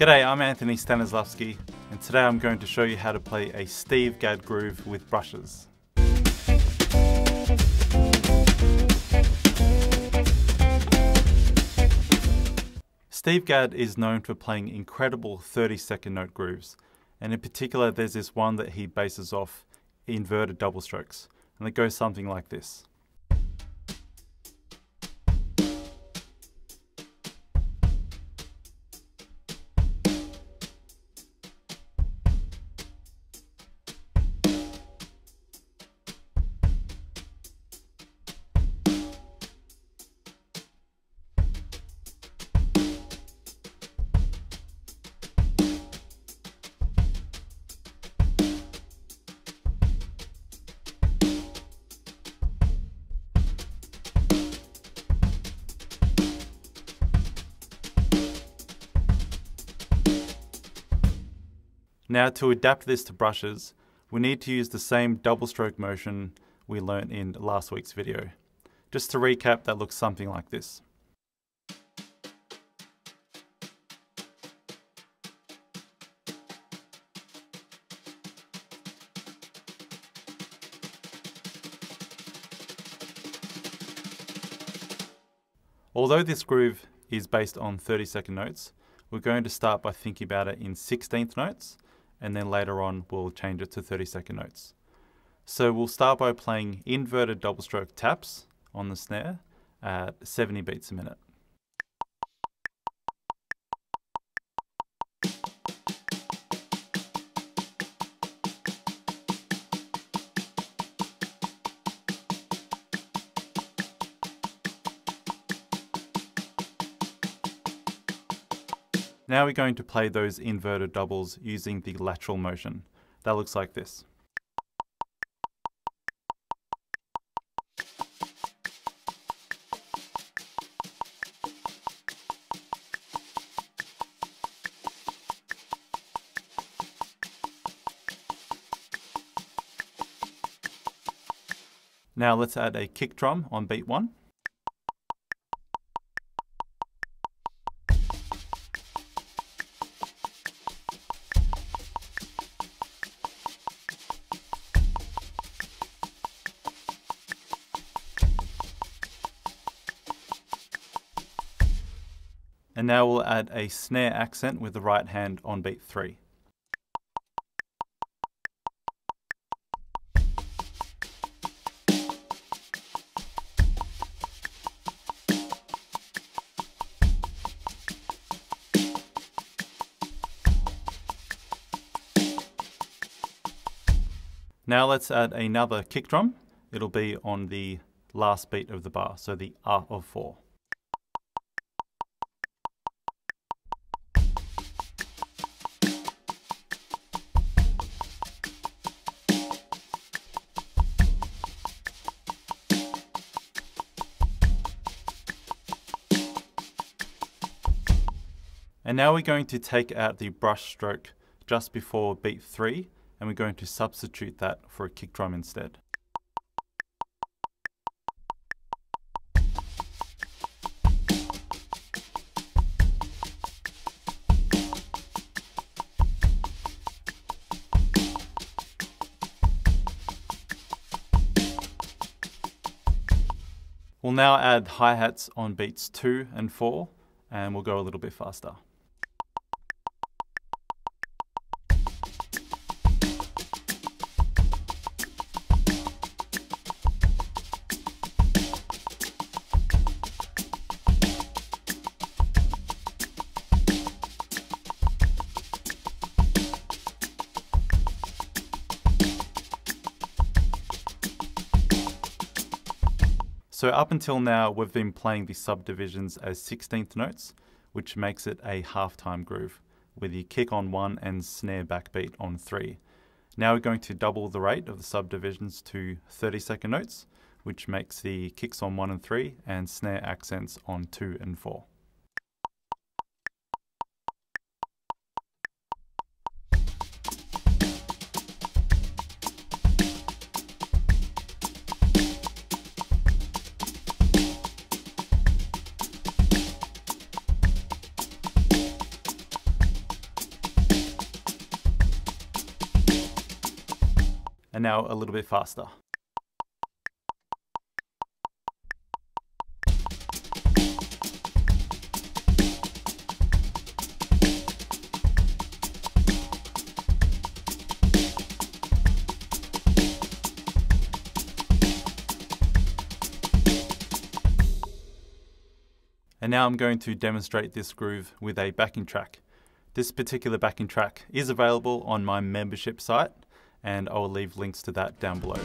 G'day, I'm Anthony Stanislavski, and today I'm going to show you how to play a Steve Gadd groove with brushes. Steve Gadd is known for playing incredible 30 second note grooves, and in particular there's this one that he bases off inverted double strokes, and it goes something like this. Now to adapt this to brushes, we need to use the same double stroke motion we learnt in last week's video. Just to recap, that looks something like this. Although this groove is based on 30 second notes, we're going to start by thinking about it in 16th notes and then later on we'll change it to 30 second notes. So we'll start by playing inverted double stroke taps on the snare at 70 beats a minute. Now we're going to play those inverted doubles using the lateral motion. That looks like this. Now let's add a kick drum on beat one. And now we'll add a snare accent with the right hand on beat 3. Now let's add another kick drum. It'll be on the last beat of the bar, so the R of 4. And now we're going to take out the brush stroke just before beat 3 and we're going to substitute that for a kick drum instead. We'll now add hi-hats on beats 2 and 4 and we'll go a little bit faster. So up until now, we've been playing the subdivisions as 16th notes, which makes it a half-time groove, with the kick on one and snare backbeat on three. Now we're going to double the rate of the subdivisions to 30 second notes, which makes the kicks on one and three and snare accents on two and four. And now a little bit faster. And now I'm going to demonstrate this groove with a backing track. This particular backing track is available on my membership site and I will leave links to that down below.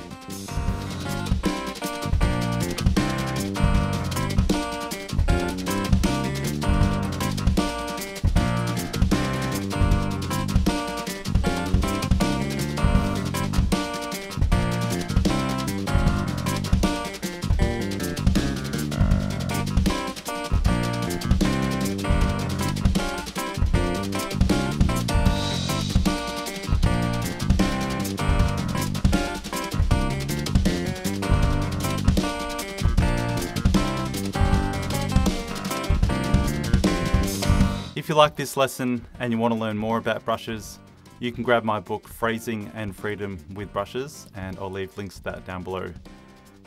If you like this lesson and you want to learn more about brushes, you can grab my book Phrasing and Freedom with Brushes, and I'll leave links to that down below.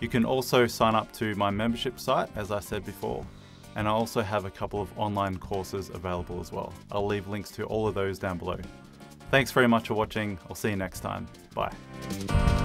You can also sign up to my membership site, as I said before, and I also have a couple of online courses available as well. I'll leave links to all of those down below. Thanks very much for watching. I'll see you next time. Bye.